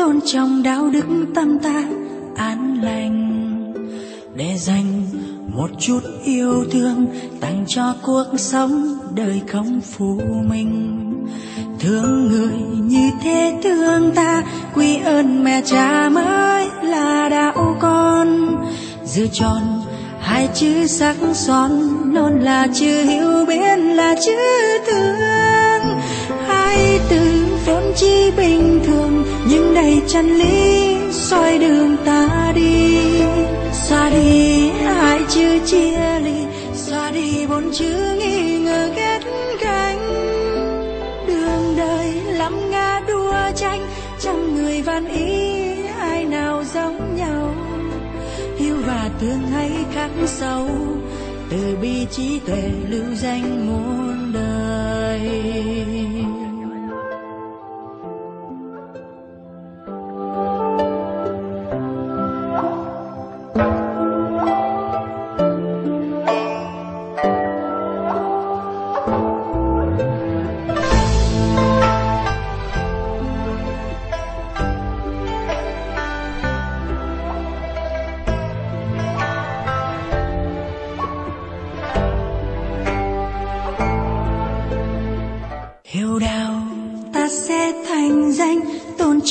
tôn trọng đạo đức tâm ta, an lành. Để dành một chút yêu thương, tặng cho cuộc sống đời không phụ mình. Thương người như thế thương ta, quy ơn mẹ cha mới là đạo con. Giữ tròn hai chữ sắc son non là chữ hiểu biết là chữ thương. Hai từ chân lý, soi đường ta đi. Xóa đi hai chữ chia ly, xóa đi bốn chữ nghi ngờ ghét gánh đường đời lắm ngã đua tranh trăm người van ý ai nào giống nhau. Yêu và thương hay khắc sâu, từ bi trí tuệ lưu danh muôn đời.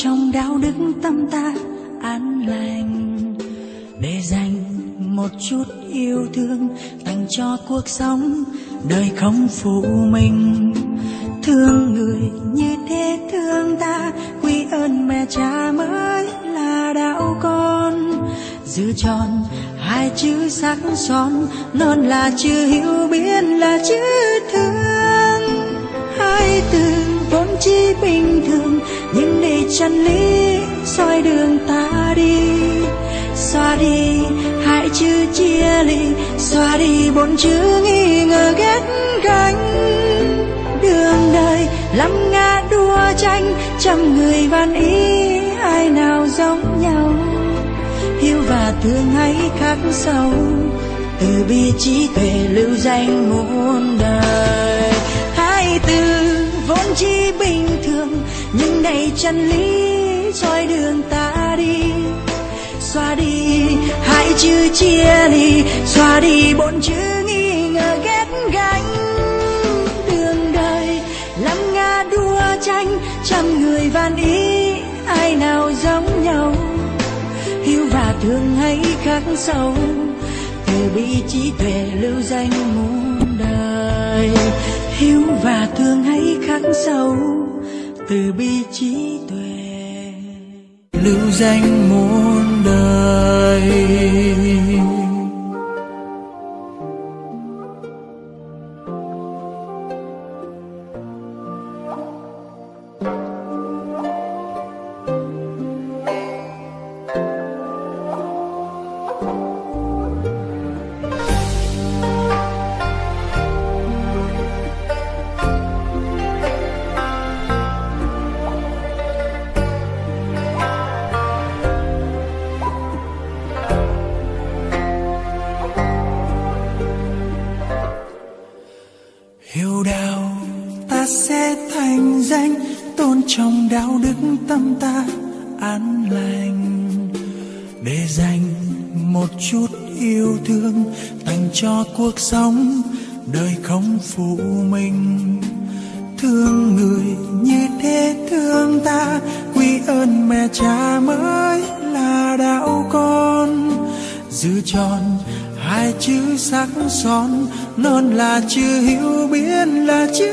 Trong đạo đức tâm ta an lành. Để dành một chút yêu thương dành cho cuộc sống đời không phụ mình. Thương người như thế thương ta, quy ơn mẹ cha mới là đạo con. Giữ tròn hai chữ sắc son, non là chữ hiểu biết là chữ thương. Chân lý, soi đường ta đi. Xóa đi hai chữ chia ly. Xóa đi bốn chữ nghi ngờ ghét gánh đường đời lắm ngã đua tranh, trăm người van ý, ai nào giống nhau? Hiu và thương hay khác sâu, từ bi trí tuệ lưu danh muôn đời. Hai từ vốn chỉ bình thường, nhưng đầy chân lý soi đường ta đi. Xóa đi hai chữ chia ly, xóa đi bốn chữ nghi ngờ ghét gánh. Đường đời, lắm ngã đua tranh, trăm người van ý, ai nào giống nhau? Yêu và thương hay khác sâu, từ bi trí tuệ lưu danh muôn đời hiếu và thương hãy khắc sâu từ bi trí tuệ. Lưu danh muôn đời. Trong đạo đức tâm ta an lành. Để dành một chút yêu thương dành cho cuộc sống đời không phụ mình. Thương người như thế thương ta, quy ơn mẹ cha mới là đạo con. Giữ tròn hai chữ sắc son, non là chữ hiểu biết là chữ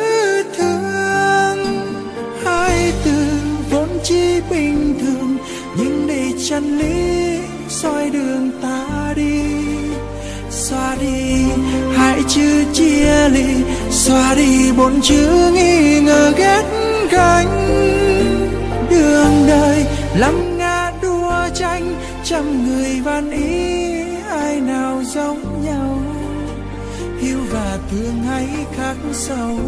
soi đường ta đi, xóa đi hai chữ chia ly, xóa đi bốn chữ nghi ngờ ghét gánh. Đường đời lắm ngã đua tranh, trăm người van ý ai nào giống nhau. Yêu và thương hãy khắc sâu,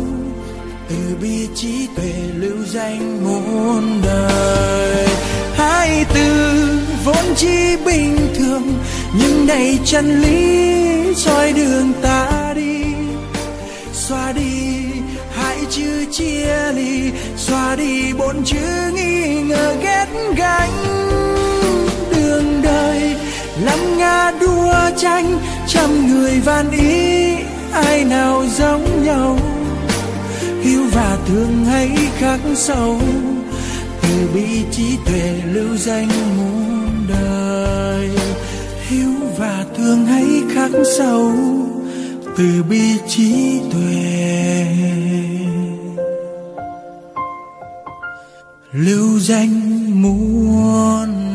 từ bi trí tuệ lưu danh muôn đời hai từ vốn chỉ bình thường, nhưng đầy chân lý soi đường ta đi. Xóa đi hai chữ chia ly, xóa đi bốn chữ nghi ngờ ghét gánh. Đường đời lắm ngã đua tranh, trăm người van ý, ai nào giống nhau? Yêu và thương hay khắc sâu? Từ bi trí tuệ lưu danh muôn đời, hiếu và thương hãy khắc sâu. Từ bi trí tuệ lưu danh muôn